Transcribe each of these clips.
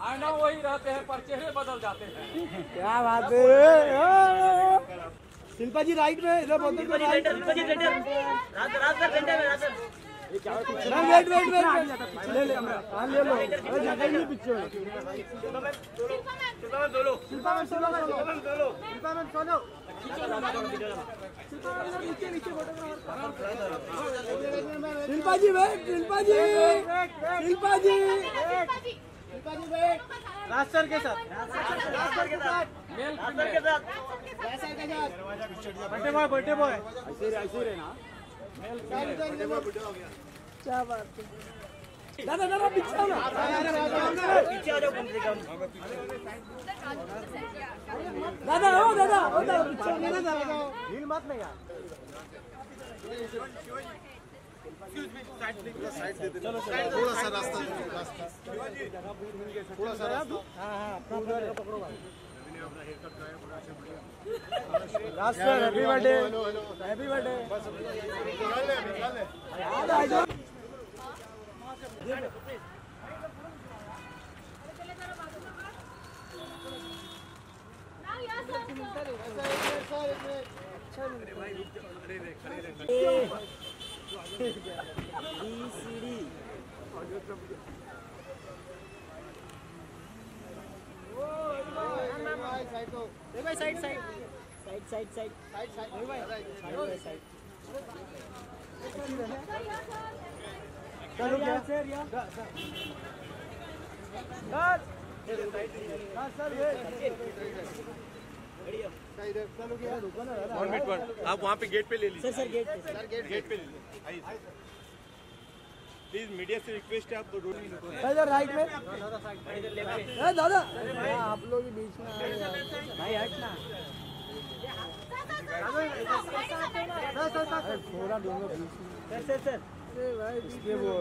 आईना वही रहते हैं पर चेहरे बदल जाते हैं। क्या बात है? शिल्पा जी राइट में इधर बोलते हैं right ma'am wait wait wait ले ले हाँ ले लो। अरे जगह ही नहीं पीछे Shilpa ma'am solo Shilpa ma'am solo. Shilpa ma'am solo Shilpa ji wait Shilpa ji Shilpa ji Shilpa ji raster के साथ। रास्टर के साथ। मेल रास्टर के साथ। रास्टर के साथ बर्थडे बॉय बर्थडे बॉय। ऐसे ऐसे रे ना क्या बात है दादा दादा, पीछे आओ ना। पीछे आ जाओ कम से कम दादा, ओ दादा ओ, दादा, पीछे आओ। ना हिल मत ना यार। थोड़ा सा रास्ता थोड़ा सा रास्ता हैप्पी बर्थडे हैप्पी बर्थडे जाओ भाई side side side side side side side भाई साइड साइड चलो क्या सर यार सर रुको ना वन मिनट वन आप वहाँ पे गेट पे ले लीजिए। सर सर गेट पे। सर गेट पे। ले लीजिए। प्लीज़ मीडिया से रिक्वेस्ट है आप रोड इधर राइट में। ए दादा। हाँ, आप लोग ही बीच में आ रहे हैं। भाई हट ना। सर सर सर थोड़ा दोनों सर सर सर इसके वो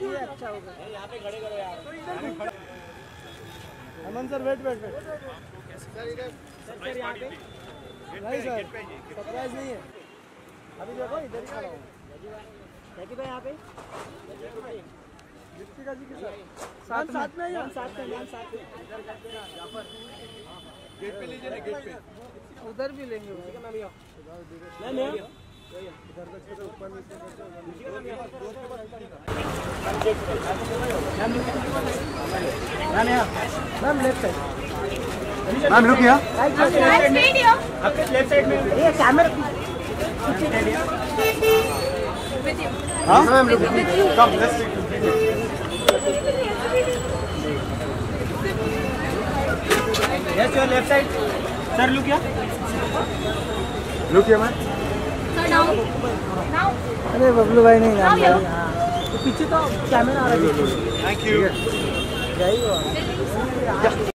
ये अच्छा होगा। यहाँ पे खड़े करो यार। Aman sir wait wait wait sir इधर। सर यहाँ पे। नहीं सर सरप्राइज़ नहीं है। अभी देखो इधर ही खड़ा हूँ। जैकी भाई यहाँ पे। दीपिका जी के साथ। साथ साथ में साथ में साथ में। गेट पे लीजिए ना गेट पे। उधर भी लेंगे। मैम मैम मैम यहाँ लेफ़्ट साइड मैम लुक यहाँ आपके लेफ़्ट साइड में ये कैमरा हाँ? Ma'am look come yes your left side sir look यहाँ लुक हियर मैम। अरे बबलू भाई नहीं Now तो पीछे तो कैमरा आ रहा है। Thank you